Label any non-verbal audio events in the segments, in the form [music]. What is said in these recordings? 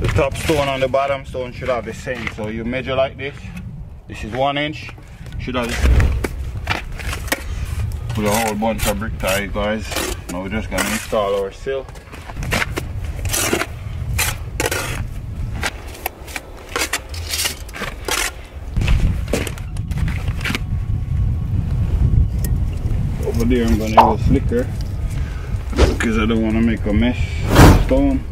the top stone and the bottom stone should have the same. So you measure like this. This is one inch. Should have the same. Put a whole bunch of brick tile guys. Now we're just gonna install our sill. Over there I'm gonna use a slicker because I don't want to make a mess stone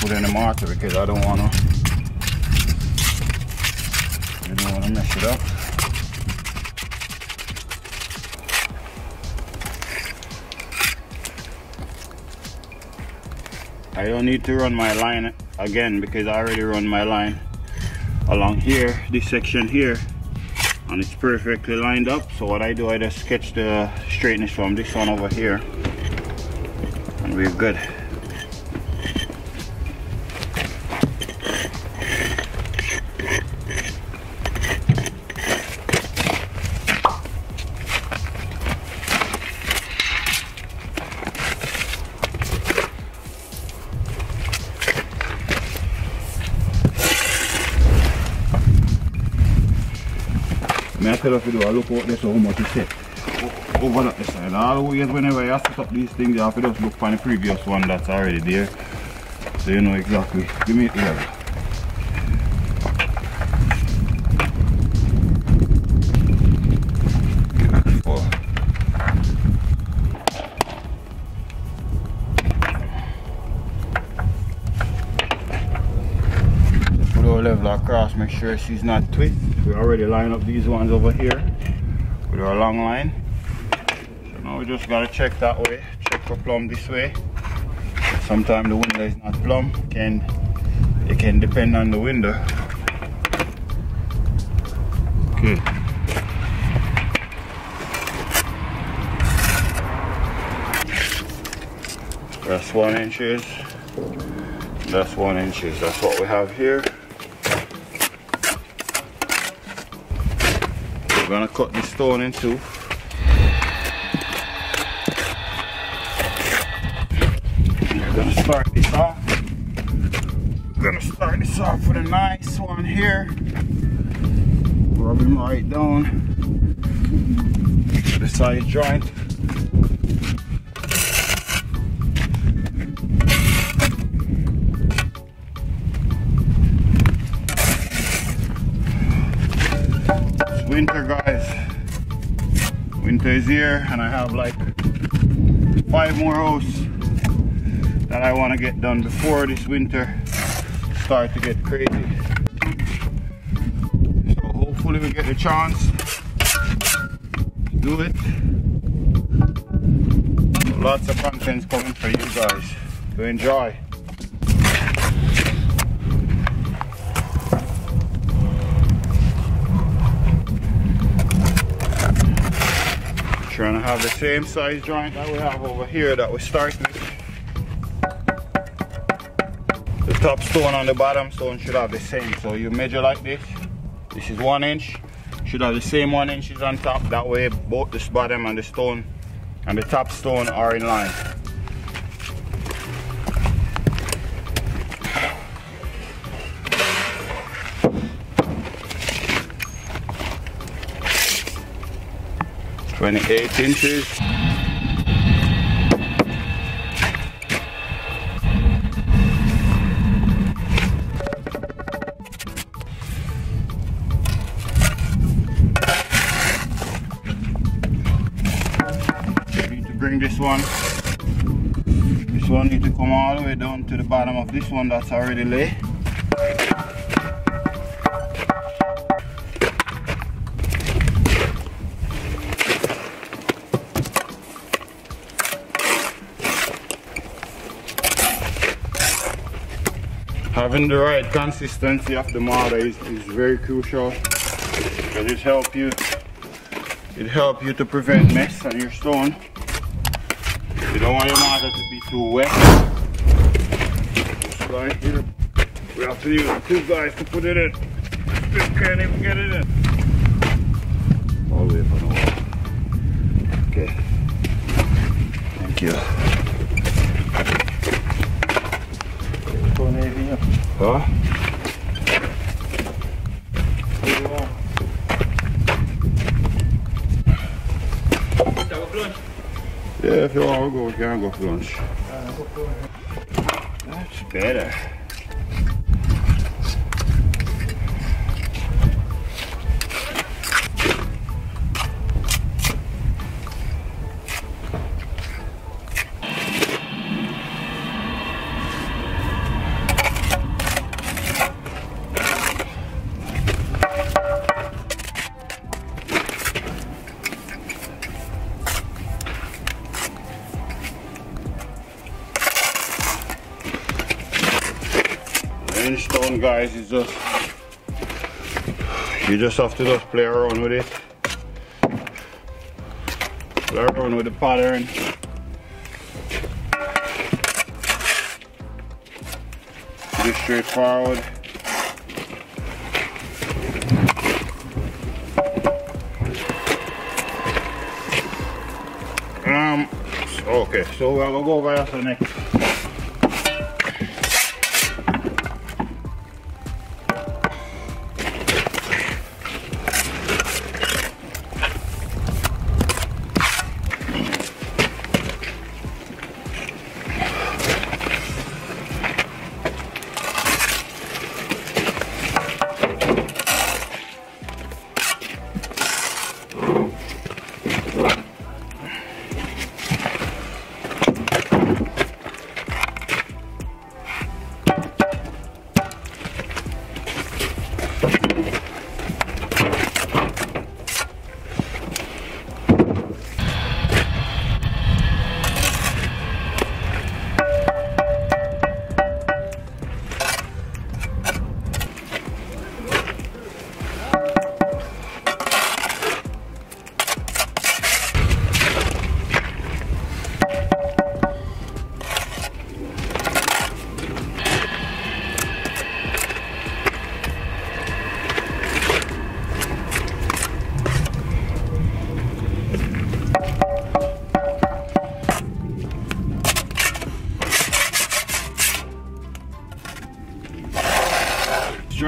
Put any marker because I don't want to I didn't want to mess it up. I don't need to run my line again because I already run my line along here this section here and it's perfectly lined up. So what I do I just sketch the straightness from this one over here and we're good Me I tell you if you do, I look out there so how much it set. Over that side. Always whenever you set up these things, you have to just look for the previous one that's already there. So you know exactly. Give me here. Level across, make sure she's not twist. We already line up these ones over here with our long line. So now we just gotta check that way, check for plumb this way. Sometimes the window is not plumb, can it can depend on the window. Okay. That's one inches. That's one inches. That's what we have here. We're gonna cut the stone in two. We're gonna start this off. We're gonna start this off with a nice one here. Rub him right down to the side joint. Winter guys. Winter is here and I have like five more rows that I want to get done before this winter start to get crazy. So hopefully we get the chance to do it. Lots of contents coming for you guys to enjoy. Trying to have the same size joint that we have over here that we start with. The top stone and the bottom stone should have the same. So you measure like this. This is one inch. Should have the same one inches on top. That way both this bottom and the stone and the top stone are in line. Twenty-eight inches. need to bring this one this one need to come all the way down to the bottom of this one that's already laid having the right consistency of the mortar is, is very crucial because it helps you It helps you to prevent mess on your stone. You don't want your mortar to be too wet. Right here. We have to use two guys to put it in. You can't even get it in. All the way from the wall. Okay. Thank you. Huh? Yeah, if you want to go, we can go for lunch. That's better. Stone guys is just you just have to just play around with it. Play around with the pattern. Pretty straightforward. Um okay so we're gonna go over to the next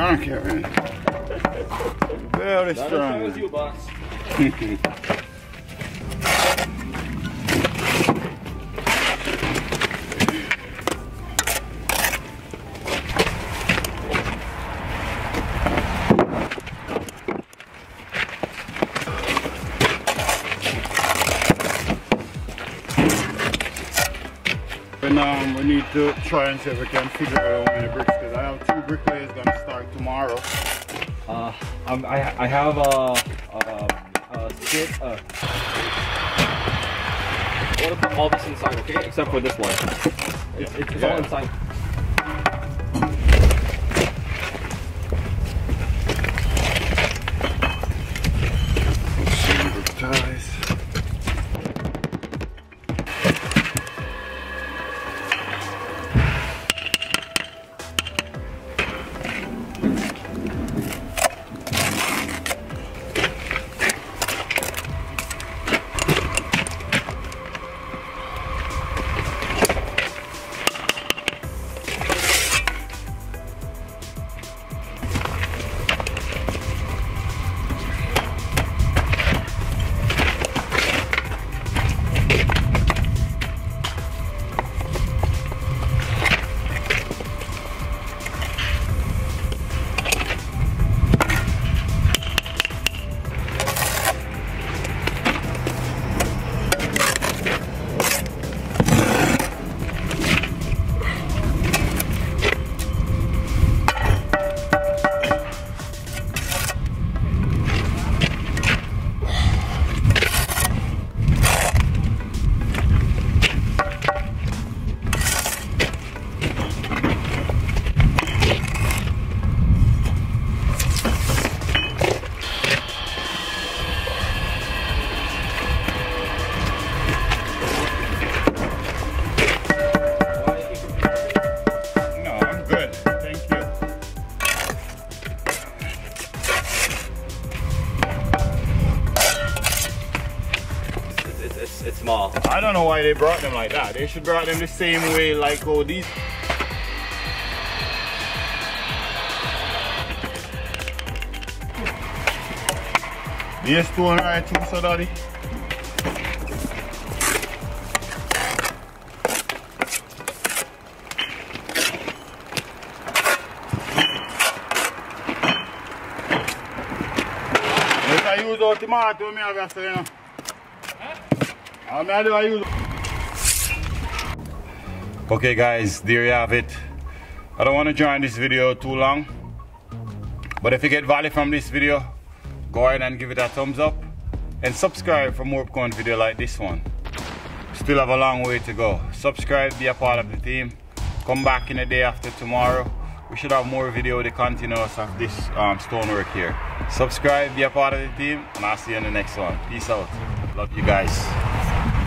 strong, Kevin. Very strong. Not as you, boss. [laughs] to try and see if I can figure out how many bricks because I have two bricklayers gonna start tomorrow. Uh, um, I I have a a, a skit. Uh, I want to put all this inside, okay? Except for this one. It's, it's, it's Yeah. all inside. I don't know why they brought them like that. They should brought them the same way like how these. These stone right too, so daddy. Use out tomato, to, you know. How many do I use? Okay guys, there you have it. I don't want to join this video too long. But if you get value from this video, go ahead and give it a thumbs up. And subscribe for more upcoming video like this one. Still have a long way to go. Subscribe, be a part of the team. Come back in the day after tomorrow. We should have more video the continuous of this um, stonework here. Subscribe, be a part of the team, and I'll see you in the next one. Peace out. Love you guys.